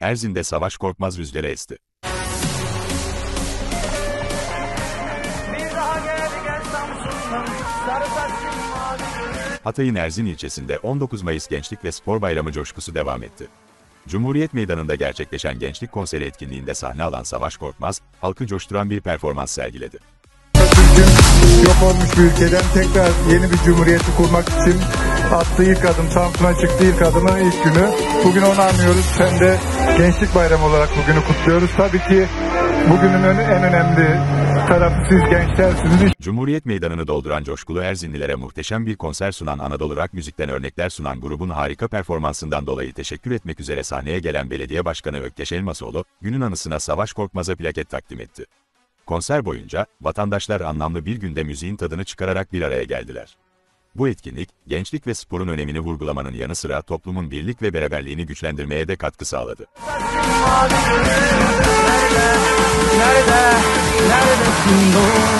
Erzin'de savaş korkmaz rüzgarı esti. Hatay'ın Erzin ilçesinde 19 Mayıs Gençlik ve Spor Bayramı coşkusu devam etti. Cumhuriyet Meydanı'nda gerçekleşen gençlik konseri etkinliğinde sahne alan Savaş Korkmaz, halkı coşturan bir performans sergiledi. Yok olmuş bir ülkeden tekrar yeni bir cumhuriyeti kurmak için attığı ilk adım, Samsun'a çıktığı ilk adımın ilk günü. Bugün onu anlıyoruz. Hem de Gençlik Bayramı olarak bugünü kutluyoruz. Tabii ki bugünün en önemli tarafı siz gençlersiniz. Cumhuriyet Meydanı'nı dolduran coşkulu Erzinlilere muhteşem bir konser sunan Anadolu Rock Müzik'ten örnekler sunan grubun harika performansından dolayı teşekkür etmek üzere sahneye gelen Belediye Başkanı Ökkeş Elmasoğlu, günün anısına Savaş Korkmaz'a plaket takdim etti. Konser boyunca, vatandaşlar anlamlı bir günde müziğin tadını çıkararak bir araya geldiler. Bu etkinlik, gençlik ve sporun önemini vurgulamanın yanı sıra toplumun birlik ve beraberliğini güçlendirmeye de katkı sağladı. Nerede? Neredesin